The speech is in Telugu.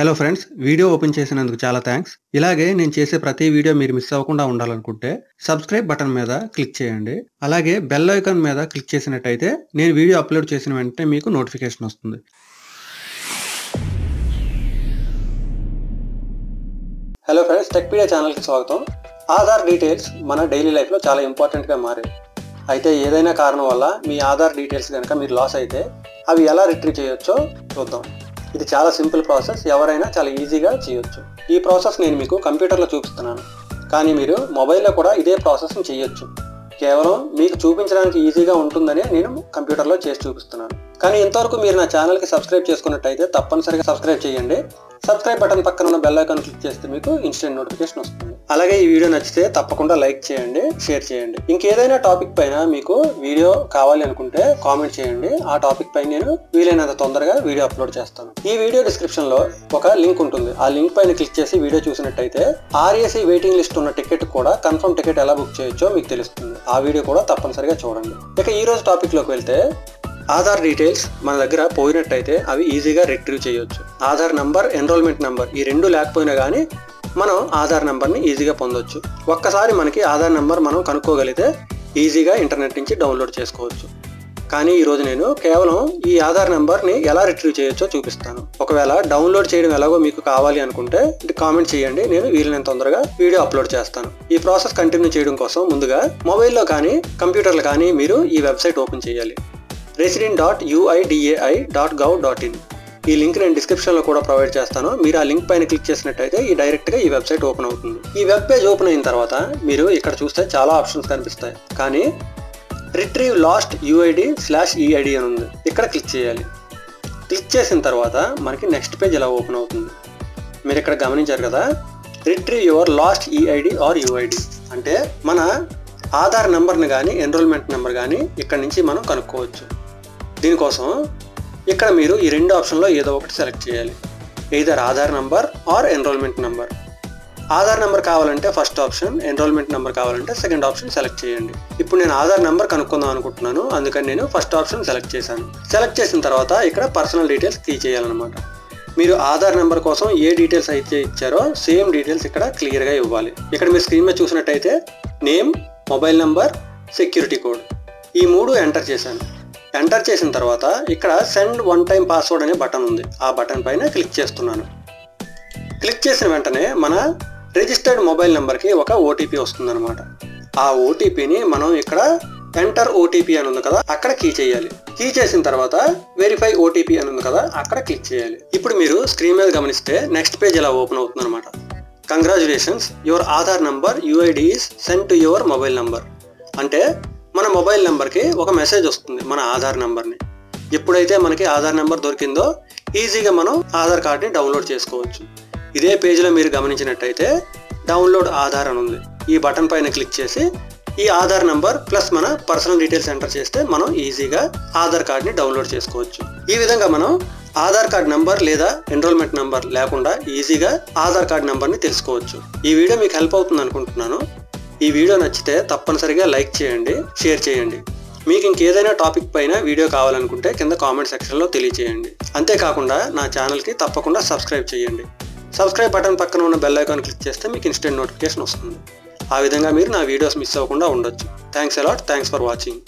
హలో ఫ్రెండ్స్ వీడియో ఓపెన్ చేసినందుకు చాలా థ్యాంక్స్ ఇలాగే నేను చేసే ప్రతి వీడియో మీరు మిస్ అవ్వకుండా ఉండాలనుకుంటే సబ్స్క్రైబ్ బటన్ మీద క్లిక్ చేయండి. అలాగే బెల్ ఐకాన్ మీద క్లిక్ చేసినట్టయితే నేను వీడియో అప్లోడ్ చేసిన వెంటనే మీకు నోటిఫికేషన్ వస్తుంది. హలో ఫ్రెండ్స్ టెక్పీడియా ఛానల్కి స్వాగతం. ఆధార్ డీటెయిల్స్ మన డైలీ లైఫ్లో చాలా ఇంపార్టెంట్గా మారాయి అయితే ఏదైనా కారణం వల్ల మీ ఆధార్ డీటెయిల్స్ కనుక మీరు లాస్ అయితే అవి ఎలా రిట్రీవ్ చేయొచ్చో చూద్దాం. ఇది చాలా సింపుల్ ప్రాసెస్ ఎవరైనా చాలా ఈజీగా చేయొచ్చు. ఈ ప్రాసెస్ నేను మీకు కంప్యూటర్లో చూపిస్తున్నాను. కానీ మీరు మొబైల్లో కూడా ఇదే ప్రాసెస్ని చేయొచ్చు. కేవలం మీకు చూపించడానికి ఈజీగా ఉంటుందని నేను కంప్యూటర్లో చేసి చూపిస్తున్నాను. కానీ ఇంతవరకు మీరు నా ఛానల్కి సబ్స్క్రైబ్ చేసుకున్నట్టయితే తప్పనిసరిగా సబ్స్క్రైబ్ చేయండి. సబ్స్క్రైబ్ బటన్ పక్కన ఉన్న బెల్ ఐకాన్ క్లిక్ చేస్తే మీకు ఇన్స్టెంట్ నోటిఫికేషన్ వస్తుంది. అలాగే ఈ వీడియో నచ్చితే తప్పకుండా లైక్ చేయండి షేర్ చేయండి. ఇంకేదైనా టాపిక్ పైన మీకు వీడియో కావాలి అనుకుంటే కామెంట్ చేయండి. ఆ టాపిక్ పైన నేను వీలైనంత తొందరగా వీడియో అప్లోడ్ చేస్తాను. ఈ వీడియో డిస్క్రిప్షన్లో ఒక లింక్ ఉంటుంది. ఆ లింక్ పైన క్లిక్ చేసి వీడియో చూసినట్టయితే ఆర్ఏసీ వెయిటింగ్ లిస్ట్ ఉన్న టికెట్ కూడా కన్ఫర్మ్ టికెట్ ఎలా బుక్ చేయొచ్చో మీకు తెలుస్తుంది. ఆ వీడియో కూడా తప్పనిసరిగా చూడండి. ఇక ఈ రోజు టాపిక్లోకి వెళ్తే ఆధార్ డీటెయిల్స్ మన దగ్గర పోయినట్టయితే అవి ఈజీగా రిట్రీవ్ చేయొచ్చు. ఆధార్ నంబర్ ఎన్రోల్మెంట్ నంబర్ ఈ రెండు లేకపోయినా కానీ మనం ఆధార్ నంబర్ని ఈజీగా పొందొచ్చు. ఒక్కసారి మనకి ఆధార్ నంబర్ మనం కనుక్కోగలిగితే ఈజీగా ఇంటర్నెట్ నుంచి డౌన్లోడ్ చేసుకోవచ్చు. కానీ ఈరోజు నేను కేవలం ఈ ఆధార్ నెంబర్ని ఎలా రిట్రీవ్ చేయొచ్చో చూపిస్తాను. ఒకవేళ డౌన్లోడ్ చేయడం ఎలాగో మీకు కావాలి అనుకుంటే కామెంట్ చేయండి. నేను వీలైనంత తొందరగా వీడియో అప్లోడ్ చేస్తాను. ఈ ప్రాసెస్ కంటిన్యూ చేయడం కోసం ముందుగా మొబైల్లో కానీ కంప్యూటర్లో కానీ మీరు ఈ వెబ్సైట్ ఓపెన్ చేయాలి. Resident dot UIDAI dot gov dot in ఈ లింక్ నేను డిస్క్రిప్షన్లో కూడా ప్రొవైడ్ చేస్తాను. మీరు ఆ లింక్ పైన క్లిక్ చేసినట్టయితే ఈ డైరెక్ట్గా ఈ వెబ్సైట్ ఓపెన్ అవుతుంది. ఈ వెబ్ పేజ్ ఓపెన్ అయిన తర్వాత మీరు ఇక్కడ చూస్తే చాలా ఆప్షన్స్ కనిపిస్తాయి. కానీ retrieve lost UID slash EID అని ఉంది. ఇక్కడ క్లిక్ చేయాలి. క్లిక్ చేసిన తర్వాత మనకి నెక్స్ట్ పేజ్ ఇలా ఓపెన్ అవుతుంది. మీరు ఇక్కడ గమనించారు కదా? Retrieve your lost EID or UID అంటే మన ఆధార్ నెంబర్ని కానీ ఎన్రోల్మెంట్ నెంబర్ కానీ ఇక్కడ నుంచి మనం కనుక్కోవచ్చు. దీనికోసం ఇక్కడ మీరు ఈ రెండు ఆప్షన్లో ఏదో ఒకటి సెలెక్ట్ చేయాలి. Either Aadhaar number or enrolment number. Aadhaar number కావాలంటే ఫస్ట్ ఆప్షన్ ఎన్రోల్మెంట్ నెంబర్ కావాలంటే సెకండ్ ఆప్షన్ సెలెక్ట్ చేయండి. ఇప్పుడు నేను ఆధార్ నెంబర్ కనుక్కుందాం అనుకుంటున్నాను అందుకని నేను ఫస్ట్ ఆప్షన్ సెలెక్ట్ చేశాను. సెలెక్ట్ చేసిన తర్వాత ఇక్కడ పర్సనల్ డీటెయిల్స్ కీ చేయాలన్నమాట. మీరు ఆధార్ నెంబర్ కోసం ఏ డీటెయిల్స్ అయితే ఇచ్చారో సేమ్ డీటెయిల్స్ ఇక్కడ క్లియర్గా ఇవ్వాలి. ఇక్కడ మీరు స్క్రీన్ మీద చూసినట్టయితే name mobile number security code. ఈ మూడు ఎంటర్ చేశాను. ఎంటర్ చేసిన తర్వాత ఇక్కడ సెండ్ వన్ టైం పాస్వర్డ్ అనే బటన్ ఉంది. ఆ బటన్ పైన క్లిక్ చేస్తున్నాను. క్లిక్ చేసిన వెంటనే మన రిజిస్టర్డ్ మొబైల్ నెంబర్కి ఒక ఓటీపీ వస్తుందన్నమాట. ఆ ఓటీపీని మనం ఇక్కడ ఎంటర్ ఓటీపీ అని ఉంది కదా అక్కడ కీ చేయాలి. కీ చేసిన తర్వాత వెరిఫై ఓటీపీ అని ఉంది కదా అక్కడ క్లిక్ చేయాలి. ఇప్పుడు మీరు స్క్రీన్ మీద గమనిస్తే నెక్స్ట్ పేజ్ ఇలా ఓపెన్ అవుతుంది అనమాట congratulations your Aadhaar number UID is send to your mobile number అంటే మన మొబైల్ నెంబర్కి ఒక మెసేజ్ వస్తుంది మన ఆధార్ నెంబర్ని. ఎప్పుడైతే మనకి ఆధార్ నెంబర్ దొరికిందో ఈజీగా మనం ఆధార్ కార్డ్ని డౌన్లోడ్ చేసుకోవచ్చు. ఇదే పేజీలో మీరు గమనించినట్టయితే డౌన్లోడ్ ఆధార్ అని ఉంది. ఈ బటన్ పైన క్లిక్ చేసి ఈ ఆధార్ నంబర్ ప్లస్ మన పర్సనల్ డీటెయిల్స్ ఎంటర్ చేస్తే మనం ఈజీగా ఆధార్ కార్డ్ని డౌన్లోడ్ చేసుకోవచ్చు. ఈ విధంగా మనం ఆధార్ కార్డ్ నంబర్ లేదా ఎన్రోల్మెంట్ నంబర్ లేకుండా ఈజీగా ఆధార్ కార్డ్ నంబర్ని తెలుసుకోవచ్చు. ఈ వీడియో మీకు హెల్ప్ అవుతుంది అనుకుంటున్నాను ఈ వీడియో నచ్చితే తప్పనిసరిగా లైక్ చేయండి షేర్ చేయండి. మీకు ఇంకేదైనా టాపిక్ పైన వీడియో కావాలనుకుంటే కింద కామెంట్ సెక్షన్లో తెలియచేయండి. అంతేకాకుండా నా ఛానల్కి తప్పకుండా సబ్స్క్రైబ్ చేయండి. సబ్స్క్రైబ్ బటన్ పక్కన ఉన్న బెల్ ఐకాన్ క్లిక్ చేస్తే మీకు ఇన్స్టెంట్ నోటిఫికేషన్ వస్తుంది. ఆ విధంగా మీరు నా వీడియోస్ మిస్ అవ్వకుండా ఉండొచ్చు. Thanks a lot thanks for watching.